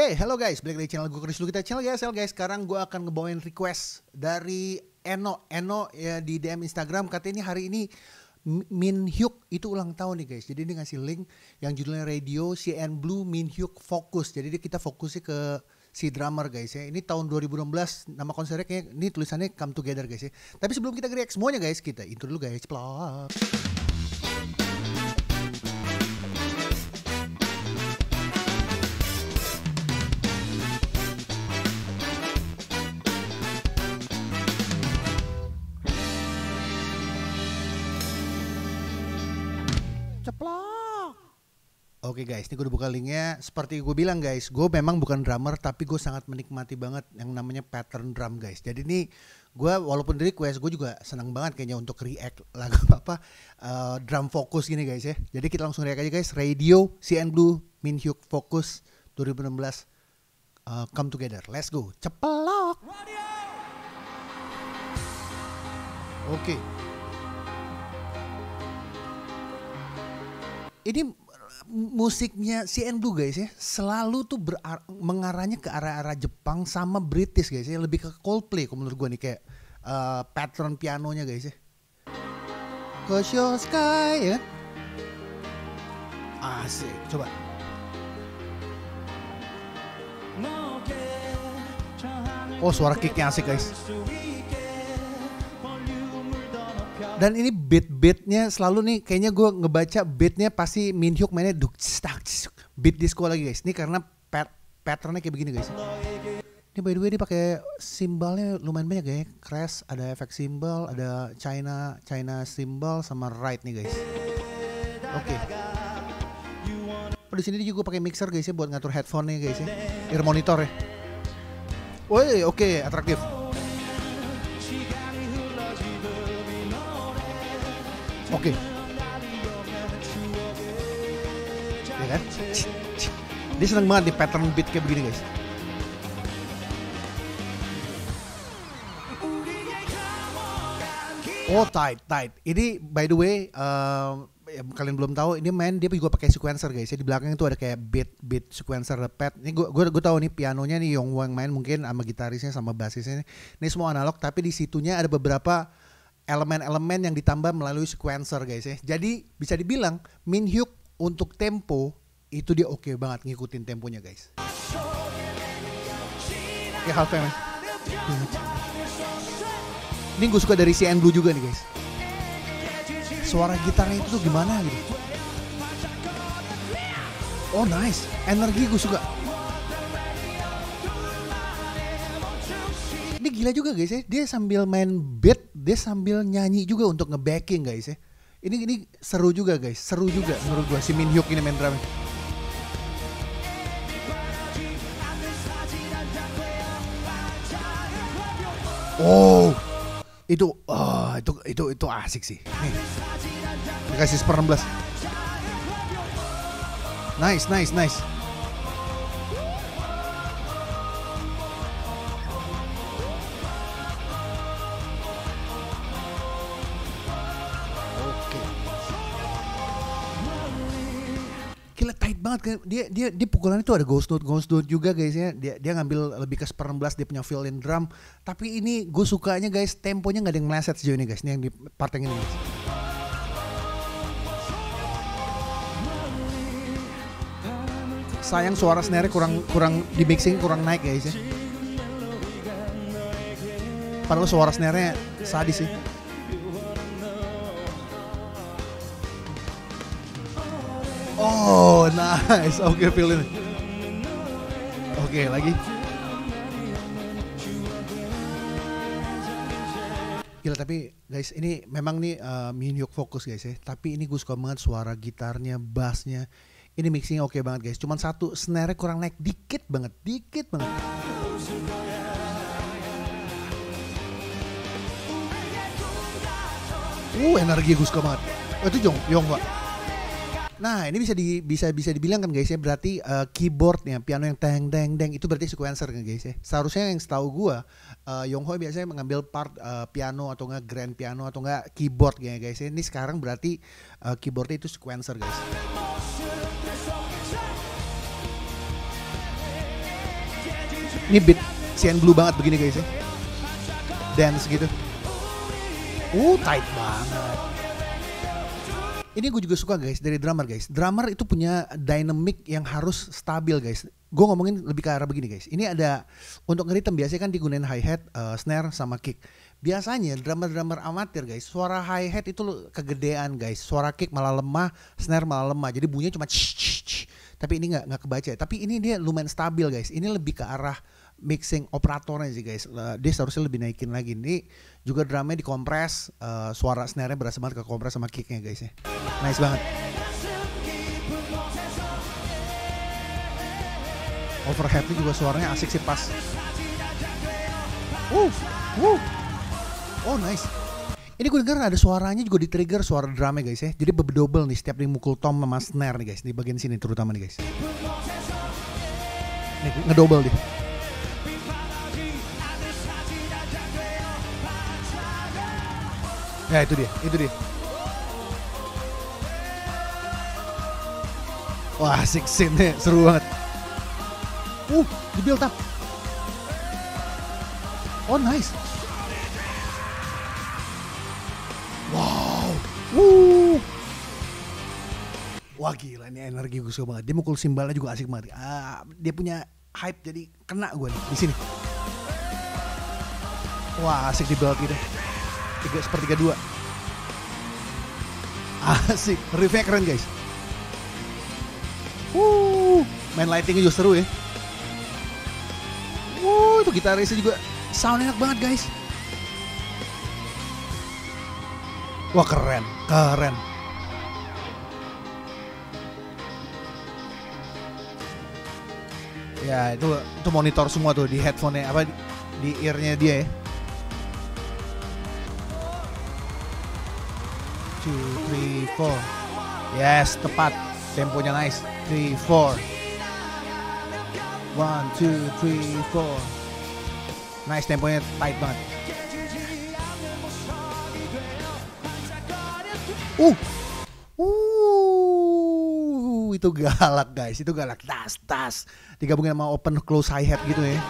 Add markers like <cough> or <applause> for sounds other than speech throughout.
Yeay, hello guys, balik lagi channel gue Chris kita channel guys, guys. Sekarang gue akan ngebawain request dari Eno, Eno ya di DM Instagram katanya ini hari ini Min Hyuk itu ulang tahun nih guys. Jadi dia ngasih link yang judulnya Radio CN Blue Min Hyuk Focus. Jadi kita fokusnya ke si drummer guys ya. Ini tahun 2016 nama konsernya kayak ini tulisannya Come Together guys ya. Tapi sebelum kita react semuanya guys, kita intro dulu guys. Plak. Oke guys, ini gue udah buka linknya. Seperti gue bilang guys, gue memang bukan drummer, tapi gue sangat menikmati banget yang namanya pattern drum guys. Jadi ini gue walaupun di request, gue juga senang banget kayaknya untuk react lagu <laughs> apa uh, drum fokus gini guys ya. Jadi kita langsung react aja guys. Radio CN Blue Min Hyuk Focus 2016 uh, Come Together. Let's go. Ceplok. Oke. ini musiknya CN Blue guys ya selalu tuh mengarahnya ke arah-arah Jepang sama British guys ya lebih ke Coldplay kalau menurut gue nih kayak uh, pattern pianonya guys ya. Cause your sky ya. Asik coba. Oh suara kicknya asik guys. Dan ini beat-beatnya selalu nih kayaknya gue ngebaca beatnya pasti Min Hyuk mainnya duk stak beat disco lagi guys. Ini karena pat patternnya kayak begini guys. Ini by the way dia pakai simbalnya lumayan banyak ya. Crash ada efek simbal ada China China simbal sama right nih guys. Oke. Okay. oh, di sini dia juga pakai mixer guys ya buat ngatur headphone nya guys ya. Ear monitor ya. Woi, oke, okay, atraktif. Oke. Okay. Ya kan? Dia seneng banget di pattern beat kayak begini guys. Oh tight tight. Ini by the way uh, kalian belum tahu ini main dia juga pakai sequencer guys. Ya di belakang itu ada kayak beat beat sequencer pad. Ini gue gue gue tahu nih pianonya nih Yong Wang main mungkin sama gitarisnya sama basisnya. Ini semua analog tapi di situnya ada beberapa elemen-elemen yang ditambah melalui sequencer guys ya. Jadi bisa dibilang Min Hyuk untuk tempo itu dia oke okay banget ngikutin temponya guys. Oke half time. Ini gue suka dari CN Blue juga nih guys. Suara gitarnya itu tuh gimana gitu. Oh nice, energi gue suka. Ini gila juga guys ya, dia sambil main beat, dia sambil nyanyi juga untuk nge-backing guys ya. Ini ini seru juga guys, seru juga menurut gue si Min Hyuk ini main drumnya. Oh, itu oh, itu itu itu asik sih. Nih. Dikasih seper 16. Nice, nice, nice. Banget kan. Dia dia dia pukulan itu ada ghost note ghost note juga guys ya. Dia dia ngambil lebih ke seper 16 dia punya fill in drum. Tapi ini gue sukanya guys temponya nggak ada yang meleset sejauh ini guys. Ini yang di part yang ini guys. Sayang suara snare kurang kurang di mixing kurang naik guys ya. Padahal suara snare-nya sadis sih. Oh, <laughs> nice. Oke, okay, feel ini. Oke, okay, lagi. Gila tapi guys ini memang nih uh, fokus guys ya. Tapi ini gue suka banget suara gitarnya, bassnya. Ini mixingnya oke okay banget guys. Cuman satu snare kurang naik dikit banget, dikit banget. Uh, energi gue suka banget. Oh, itu Jong, Yong Pak. Nah ini bisa di bisa bisa dibilang kan guys ya berarti uh, keyboardnya piano yang teng teng teng itu berarti sequencer kan guys ya. Seharusnya yang setahu gua uh, Yonghoi biasanya mengambil part uh, piano atau enggak grand piano atau enggak keyboard ya guys ya. Ini sekarang berarti uh, keyboardnya itu sequencer guys. Ini beat CN Blue banget begini guys ya. Dance gitu. Uh, tight banget. Ini gue juga suka guys dari drummer guys. Drummer itu punya dynamic yang harus stabil guys. Gue ngomongin lebih ke arah begini guys. Ini ada untuk ngeritem biasanya kan digunain hi hat, uh, snare sama kick. Biasanya drummer-drummer amatir guys, suara hi hat itu kegedean guys. Suara kick malah lemah, snare malah lemah. Jadi bunyinya cuma ch ch. Tapi ini nggak nggak kebaca. Tapi ini dia lumayan stabil guys. Ini lebih ke arah mixing operatornya sih guys. Dia seharusnya lebih naikin lagi. Ini juga drumnya dikompres, uh, suara snare-nya berasa banget ke kompres sama kicknya guys ya. Nice banget. Overheadnya juga suaranya asik sih pas. Uh, uh. Oh nice. Ini gue denger ada suaranya juga di trigger suara drumnya guys ya. Jadi double nih setiap dia mukul tom sama snare nih guys. Di bagian sini terutama nih guys. Nih ngedouble dia. Ya itu dia, itu dia. Wah asik scene seru banget. Uh, di build up. Oh nice. Wow. Wuh. Wah gila ini energi gue suka banget. Dia mukul simbalnya juga asik banget. Ah, dia punya hype jadi kena gue nih di sini. Wah asik di build gitu tiga sepertiga dua. Asik. Riffnya keren guys. Uh main lightingnya juga seru ya. Uh itu gitarisnya juga sound enak banget guys. Wah keren keren. Ya itu itu monitor semua tuh di headphone-nya apa di, ear-nya dia ya two, three, four. Yes, tepat. Temponya nice. Three, four. One, two, three, four. Nice, temponya tight banget. Uh, uh, itu galak guys, itu galak. Tas, tas. Digabungin sama open close hi hat gitu ya.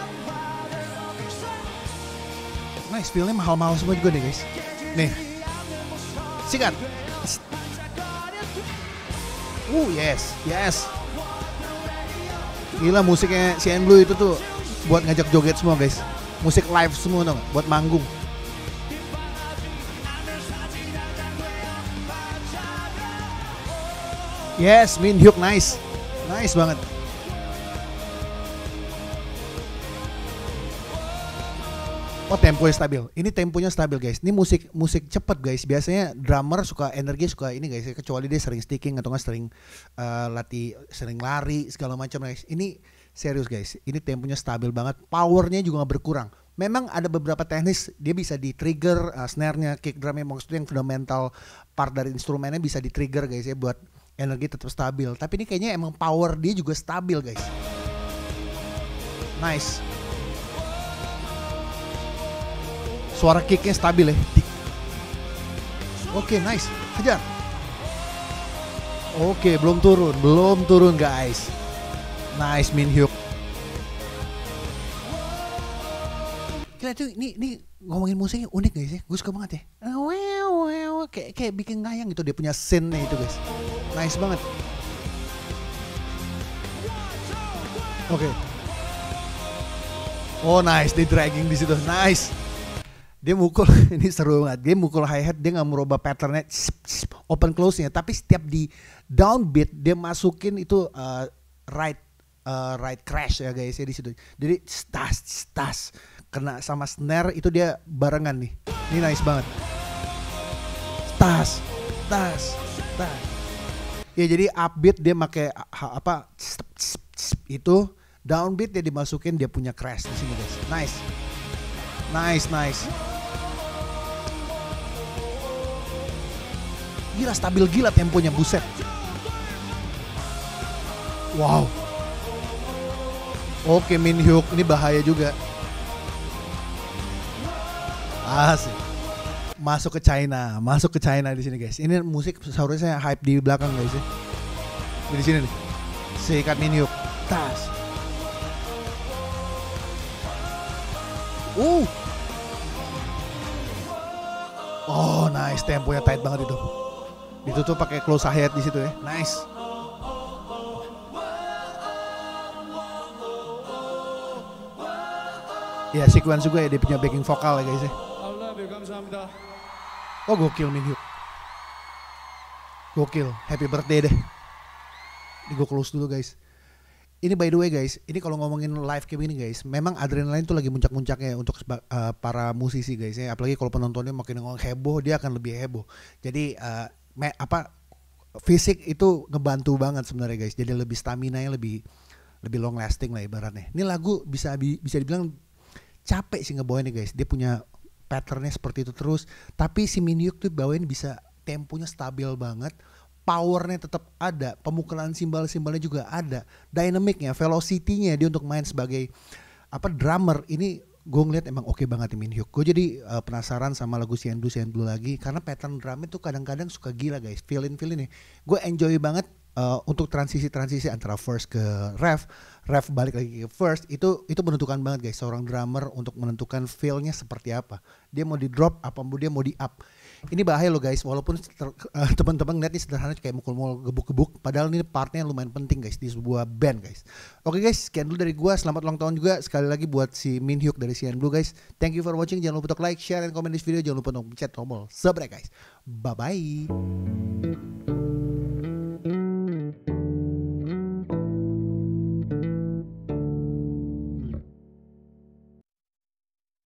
Nice, feelnya mahal-mahal semua juga deh guys. Nih, sikat. Uh, yes, yes. Gila musiknya CN Blue itu tuh buat ngajak joget semua guys. Musik live semua dong, buat manggung. Yes, Min Hyuk nice. Nice banget. Oh temponya stabil. Ini temponya stabil guys. Ini musik musik cepet guys. Biasanya drummer suka energi suka ini guys. Kecuali dia sering sticking atau nggak sering uh, latih, sering lari segala macam guys. Ini serius guys. Ini temponya stabil banget. Powernya juga nggak berkurang. Memang ada beberapa teknis dia bisa di trigger uh, snare-nya, kick drumnya maksudnya yang fundamental part dari instrumennya bisa di trigger guys ya buat energi tetap stabil. Tapi ini kayaknya emang power dia juga stabil guys. Nice. Suara kicknya stabil ya. Oke, okay, nice. Hajar. Oke, okay, belum turun, belum turun guys. Nice Min Hyuk. Gila tuh ini ini ngomongin musiknya unik guys ya. Gue suka banget ya. Wow, kayak kayak bikin ngayang gitu dia punya scene-nya itu guys. Nice banget. Oke. Okay. Oh nice, di dragging di situ. Nice dia mukul <laughs> ini seru banget. Dia mukul hi hat dia nggak merubah patternnya. Open close nya tapi setiap di downbeat dia masukin itu uh, right uh, right crash ya guys ya di situ. Jadi stas stas. Kena sama snare itu dia barengan nih. Ini nice banget. Tas tas tas ya jadi upbeat dia pakai apa itu. Downbeat dia dimasukin dia punya crash di sini guys. Nice. Nice nice Gila stabil gila temponya buset. Wow. Oke Min Hyuk ini bahaya juga. Asik. Masuk ke China, masuk ke China di sini guys. Ini musik seharusnya hype di belakang guys ya. Di sini nih. Sikat Min Hyuk. Tas. Uh. Oh, nice temponya tight banget itu. Ditutup pakai close ahead di situ ya. Nice. Ya, sequence juga ya dia punya backing vokal ya guys ya. Oh gokil Min Hyuk. Gokil, happy birthday deh. Ini gue close dulu guys. Ini by the way guys, ini kalau ngomongin live kayak gini guys, memang adrenalin tuh lagi muncak-muncaknya untuk uh, para musisi guys ya. Apalagi kalau penontonnya makin heboh, dia akan lebih heboh. Jadi uh, me, apa fisik itu ngebantu banget sebenarnya guys. Jadi lebih stamina nya lebih lebih long lasting lah ibaratnya. Ini lagu bisa bisa dibilang capek sih ngebawainnya guys. Dia punya patternnya seperti itu terus. Tapi si Minyuk tuh bawain bisa temponya stabil banget. Powernya tetap ada, pemukulan simbal-simbalnya juga ada, dynamicnya, velocity-nya dia untuk main sebagai apa drummer ini gue ngeliat emang oke okay banget Min Hyuk. Gue jadi uh, penasaran sama lagu Siendu Siendu lagi karena pattern drumnya tuh kadang-kadang suka gila guys, feel in feel. Gue enjoy banget uh, untuk transisi-transisi antara first ke ref, ref balik lagi ke first itu itu menentukan banget guys seorang drummer untuk menentukan feelnya seperti apa. Dia mau di drop apa dia mau di up. Ini bahaya loh guys, walaupun uh, teman-teman ngeliat ini sederhana kayak mukul-mukul gebuk-gebuk, padahal ini partnya lumayan penting guys di sebuah band guys. Oke guys, sekian dulu dari gua. Selamat ulang tahun juga sekali lagi buat si Min Hyuk dari CN Blue guys. Thank you for watching. Jangan lupa untuk like, share, dan komen di video. Jangan lupa untuk pencet tombol subscribe guys. Bye bye.